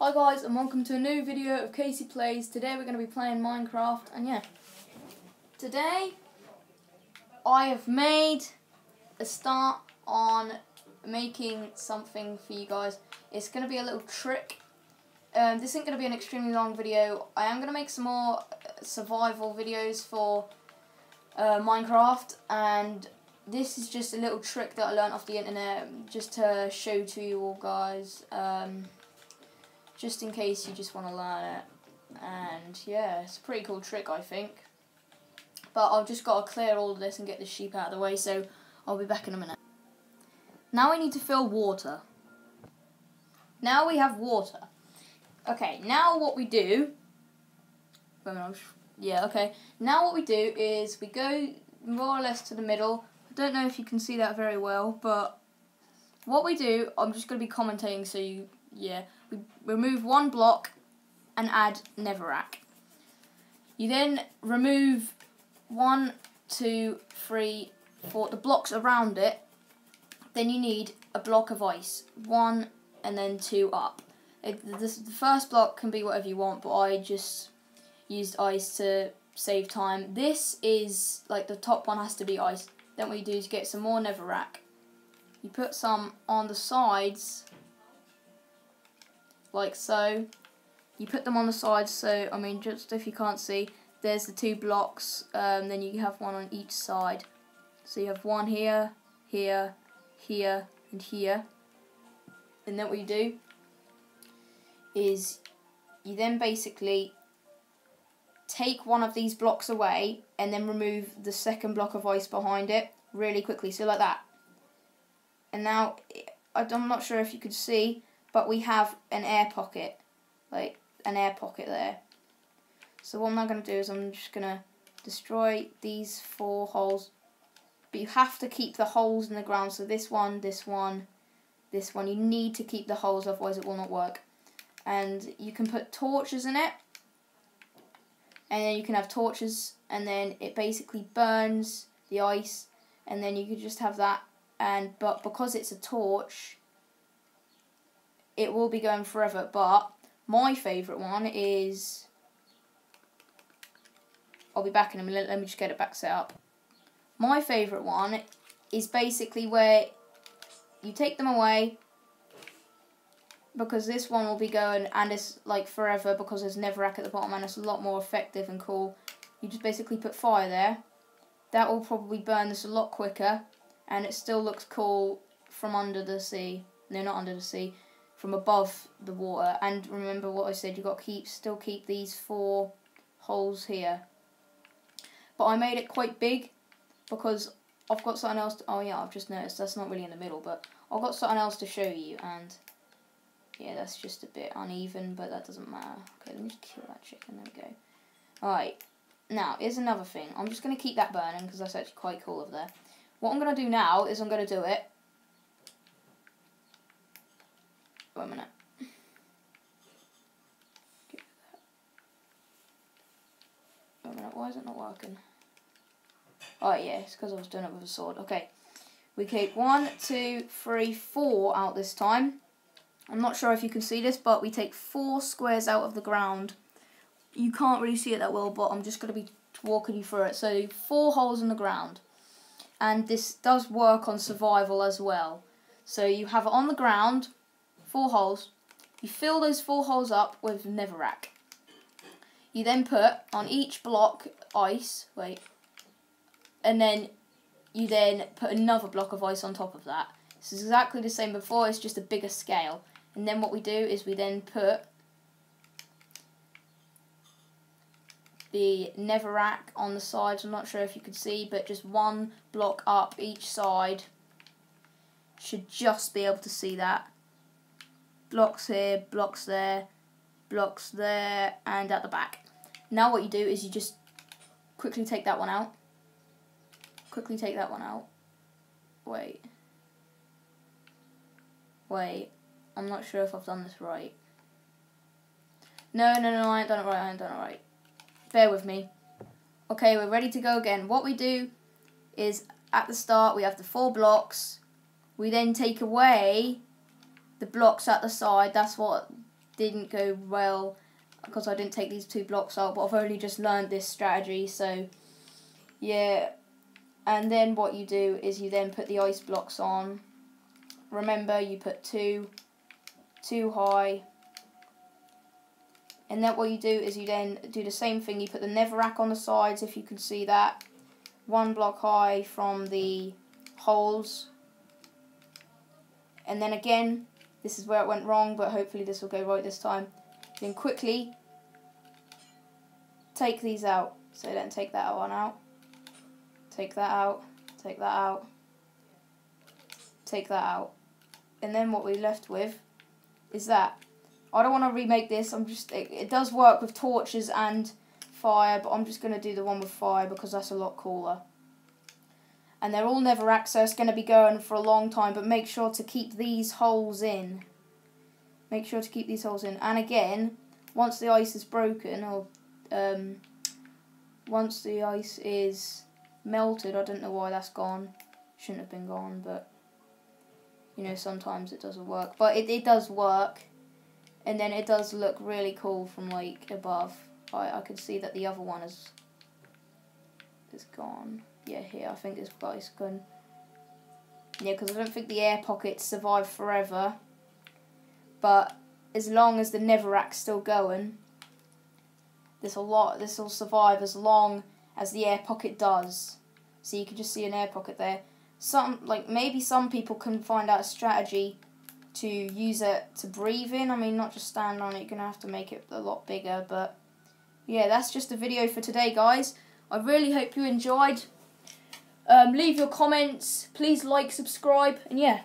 Hi guys and welcome to a new video of Casey Plays. Today we're going to be playing Minecraft and yeah. Today I have made a start on making something for you guys. It's going to be a little trick. Um, this isn't going to be an extremely long video. I am going to make some more survival videos for uh, Minecraft and this is just a little trick that I learned off the internet just to show to you all guys. Um, just in case you just want to learn it. And yeah, it's a pretty cool trick, I think. But I've just got to clear all of this and get the sheep out of the way, so I'll be back in a minute. Now we need to fill water. Now we have water. Okay, now what we do... Yeah, okay. Now what we do is we go more or less to the middle. I don't know if you can see that very well, but what we do, I'm just going to be commentating so you yeah, we remove one block and add Netherrack. You then remove one, two, three, four, the blocks around it. Then you need a block of ice, one and then two up. It, this, the first block can be whatever you want, but I just used ice to save time. This is, like, the top one has to be ice. Then what you do is get some more Netherrack. You put some on the sides like so. You put them on the sides, so, I mean, just if you can't see, there's the two blocks, um, then you have one on each side. So you have one here, here, here, and here. And then what you do is you then basically take one of these blocks away and then remove the second block of ice behind it really quickly, so like that. And now, I'm not sure if you could see, but we have an air pocket, like an air pocket there. So what I'm not going to do is I'm just going to destroy these four holes, but you have to keep the holes in the ground. So this one, this one, this one. You need to keep the holes, otherwise it will not work. And you can put torches in it, and then you can have torches, and then it basically burns the ice, and then you could just have that. And but because it's a torch, it will be going forever. But my favourite one is. I'll be back in a minute. Let me just get it back set up. My favourite one is basically where you take them away because this one will be going and it's like forever because there's Netherrack at the bottom and it's a lot more effective and cool. You just basically put fire there. That will probably burn this a lot quicker and it still looks cool from under the sea. No, not under the sea from above the water. And remember what I said, you've got to keep still keep these four holes here. But I made it quite big because I've got something else. To, oh yeah, I've just noticed that's not really in the middle, but I've got something else to show you. And yeah, that's just a bit uneven, but that doesn't matter. Okay, let me just kill that chicken. There we go. Alright, now here's another thing. I'm just going to keep that burning because that's actually quite cool over there. What I'm going to do now is I'm going to do it Wait a minute. Wait a minute, why is it not working? Oh yeah, it's because I was doing it with a sword. Okay. We keep one, two, three, four out this time. I'm not sure if you can see this, but we take four squares out of the ground. You can't really see it that well, but I'm just going to be walking you through it. So four holes in the ground. And this does work on survival as well. So you have it on the ground, four holes. You fill those four holes up with Netherrack. You then put on each block ice, wait, and then you then put another block of ice on top of that. This is exactly the same before, it's just a bigger scale. And then what we do is we then put the Netherrack on the sides. I'm not sure if you can see, but just one block up each side. Should just be able to see that blocks here, blocks there, blocks there, and at the back. Now what you do is you just quickly take that one out. Quickly take that one out. Wait. Wait. I'm not sure if I've done this right. No, no, no, I ain't done it right, I ain't done it right. Bear with me. Okay, we're ready to go again. What we do is, at the start, we have the four blocks. We then take away the blocks at the side, that's what didn't go well because I didn't take these two blocks out, but I've only just learned this strategy, so yeah. And then what you do is you then put the ice blocks on. Remember, you put two, two high. And then what you do is you then do the same thing. You put the Netherrack on the sides, if you can see that. One block high from the holes. And then again, this is where it went wrong, but hopefully this will go right this time. Then quickly take these out. So then take that one out. Take that out. Take that out. Take that out. And then what we're left with is that. I don't want to remake this. I'm just it, it does work with torches and fire, but I'm just going to do the one with fire because that's a lot cooler. And they're all never it's going to be going for a long time, but make sure to keep these holes in. Make sure to keep these holes in. And again, once the ice is broken, or um, once the ice is melted, I don't know why that's gone. Shouldn't have been gone, but you know, sometimes it doesn't work. But it, it does work. And then it does look really cool from like above. I, I can see that the other one is is gone. Yeah, here, I think this guy's gone. Yeah, because I don't think the air pockets survive forever. But as long as the Netherrack's still going, this will lot this will survive as long as the air pocket does. So you can just see an air pocket there. Some like maybe some people can find out a strategy to use it to breathe in. I mean, not just stand on it. You're gonna have to make it a lot bigger. But yeah, that's just the video for today, guys. I really hope you enjoyed. Um, leave your comments. Please like, subscribe, and yeah,